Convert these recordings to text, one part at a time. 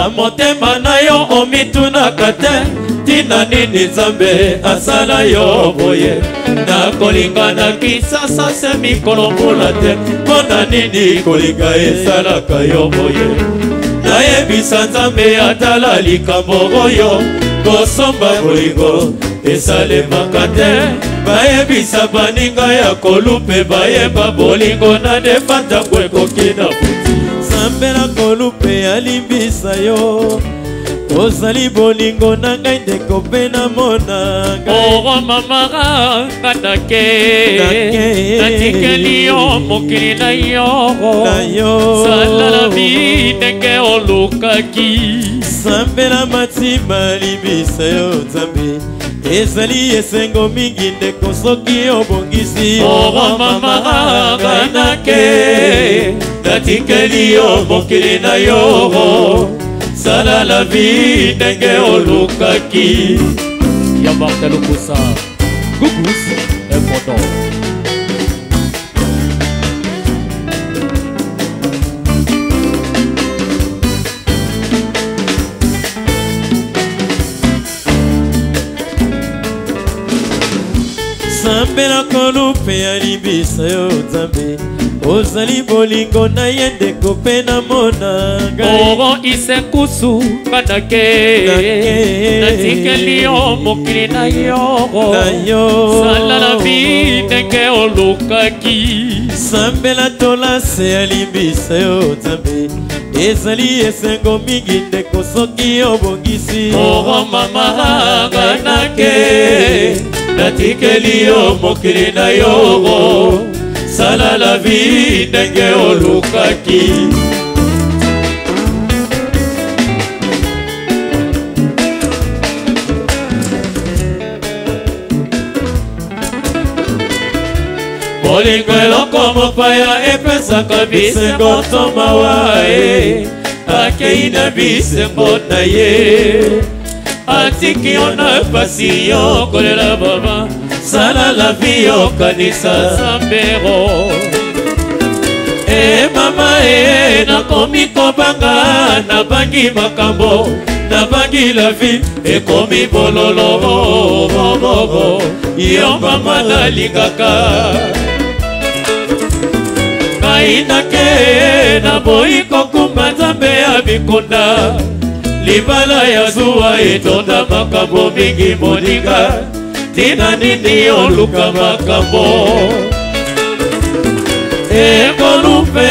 na motema na yo omitunaka te tina nini nzambe asala yo boye nakolingana kisasa se mikolo mpona te mpo na nini kolinga esalaka yo boye nayebisa nzambe atala likambo oyo kosomba bolingo esalemaka te bayebisa baninga ya kolupe bayeba bolingo na nde fata po ekoki na buti nzambe na kolu nzambe alimbisa yo ozali bolingo na ngai ndeko mpe namona ngaioramamara oh, oh, nganake natikeli yo mokili na yo salala bi ndenge olukaki nzambe na matima libisa yo nzambe ezali esengo mingi ndeko soki obongisi oromamaaka oh, nake natikeli yo mokili na yo sala la vi ndenge olukaki yamarta lokusa gugus epodo nzambe nakolu mpe alibisa yo nzambe ozali bolingo na ye ndeko mpe namona ngaoro isekusu kanake natikeli yo mokili na yoro sala na vi ndenge olukaki nzambe natola se alibisa yo nzambe ezali esengo mingi ndeko soki obongisi oro mamaranganake natikeli yo mokili na yongo oh. sala na vi ndenge olukaki molingo eloko mopaya epesaka bisengo to mawa e eh. akei na bisengo na ye atiki yo na pasi yo kolela mama sala la vi yokanisa zambero e mama e nakomi kobanga nabangi makambo nabangi la vi ekomi bololo bobobo yo mama nalingaka ngai nake naboyi kokumba nzambe ya bikunda libala ya zuwa etonda makambo mingi moninga tina nini oluka makambo ekolu mpe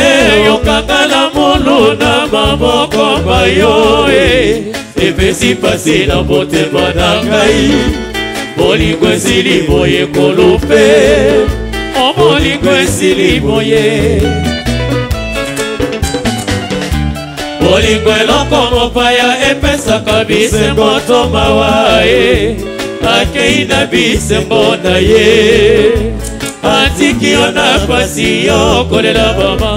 yokanga lamulu na maboko bayo e epesi pasi na motema na ngai molingo esili boye ekolu mpe omolingo esili boye bolingo eloko mopaya epesaka bisembo to mawa ye akei na bisembo na ye atiki yo na pasi yo kolela mama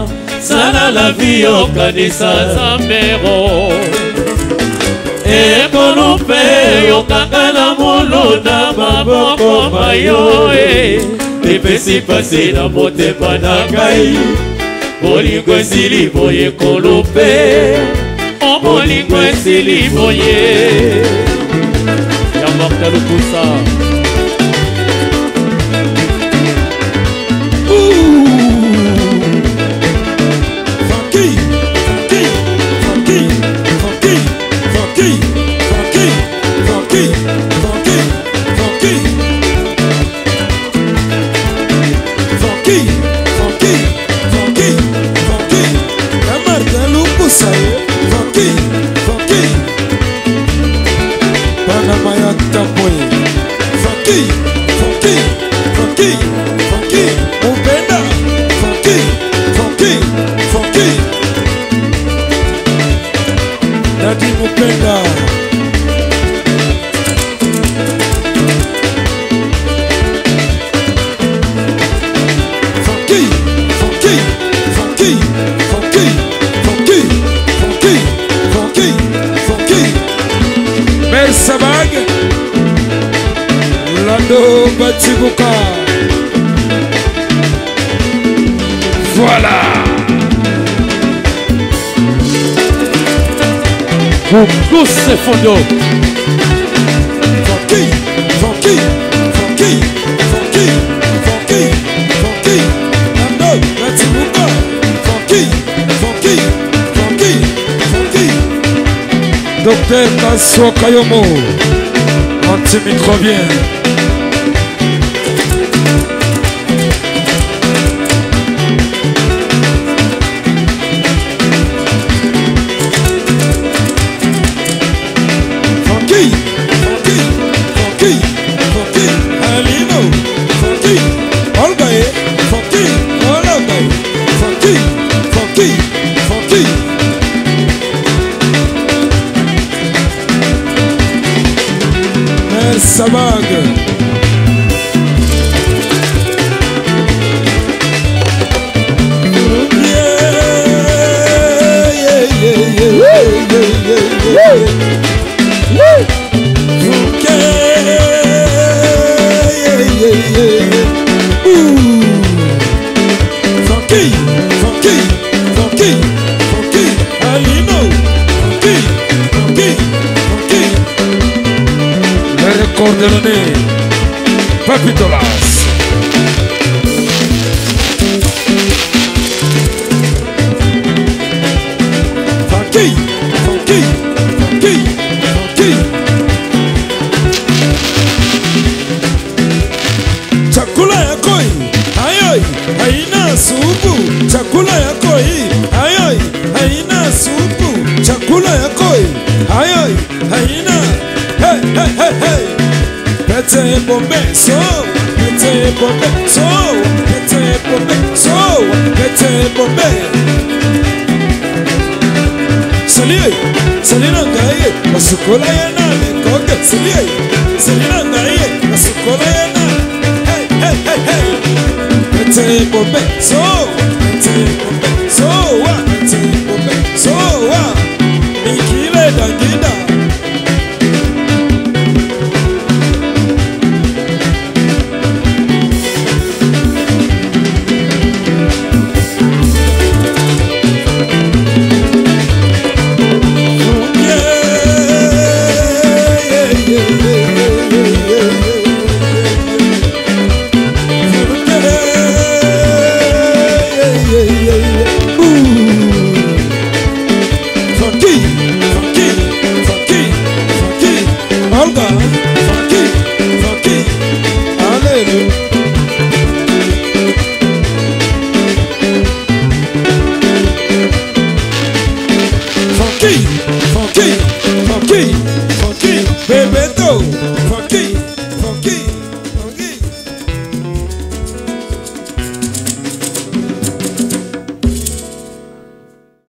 sala la vi yokanisa nzambero ekolo mpe yokanga na moluna maboko ma yo e eh. epesi pasi na motema na ngai bolingo esili boye kolo mpe oh, bolingo esili boye ya marta lokusa mopenda funky funky funky Lando Voilà Douce Fondo. Funky, funky, funky, funky, funky, funky. Nando, let's go. Funky, funky, funky, funky. Docteur Kasso Kayomo, antimicrobien. yeah, yeah. Mars. Funky, funky, funky, funky. Chakula yako hii ayoi haina supu. Chakula yako hii ayoi haina supu. Chakula yako hii ayoi haina hey, hey, hey, hey. Pete bombeso. tempobe so de tempobe so de tempobe salie sali na ngai ye nasukola ye na lekoke salie sali na ngai ye nasukola ye na tempobe so Gee!